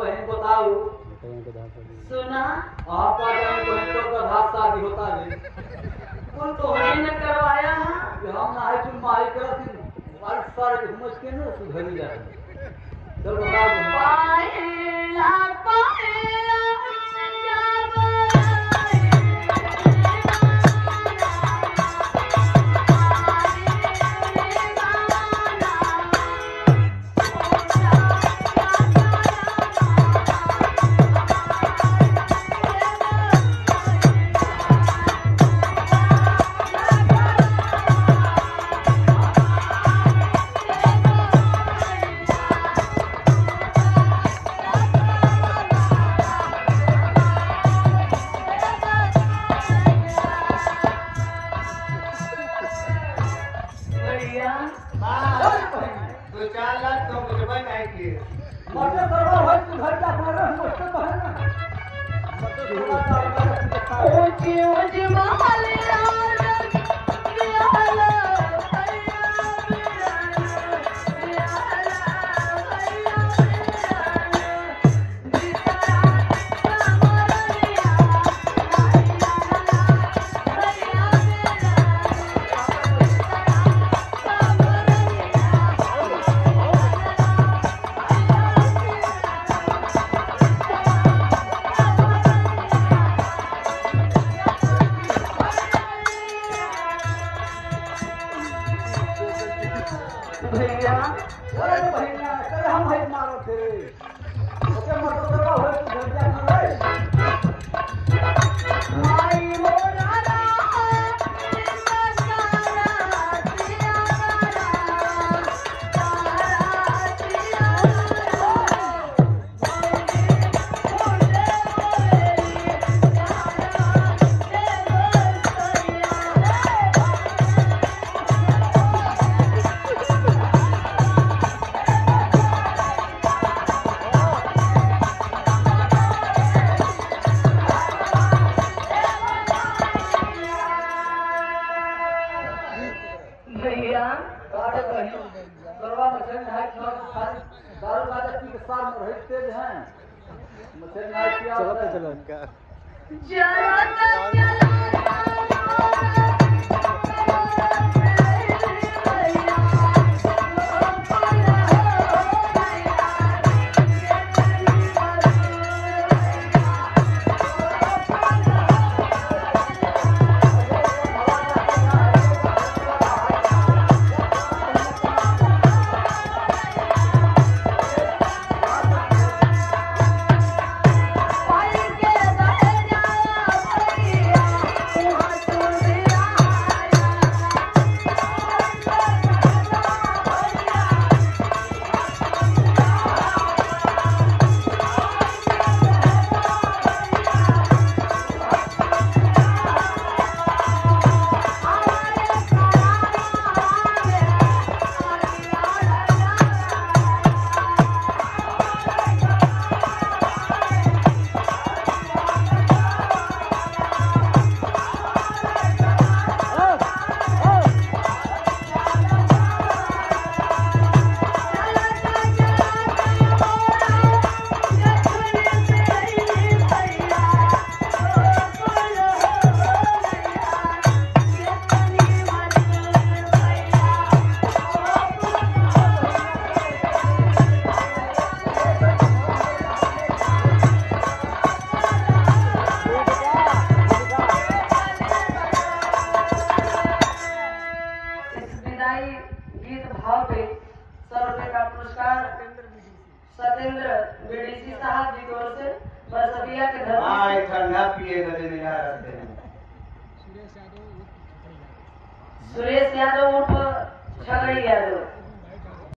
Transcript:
बहन को दाऊ सुना, आप बहन को तो, तो धास शादी होता है। कौन तो हमें न करवाया हम ना तो तो है तुम मारी कर और सारे घुमस के ना सुधरी जाए चलो बताओ। पाए ला पाए। दो चार लाख तो बुझबे नहीं किए मटे करवा है सुधर जा मारे मटे बहन मटे भैया अरे बहना चल हम है। मारो थे ओके मटे करवा है घर जा मारे दारू पी के साल में रहे तेज हैं। मटे नहीं किया चलो चलो। चलो विदाई गीत भाव पे सौ रुपए का पुरस्कार सतेंद्र बीडीसी साहब जी की ओर से बरसतिया के घर आए एक ठंडा पिए गले मिला रहते हैं सुरेश यादव उठ छगड़ी यादव।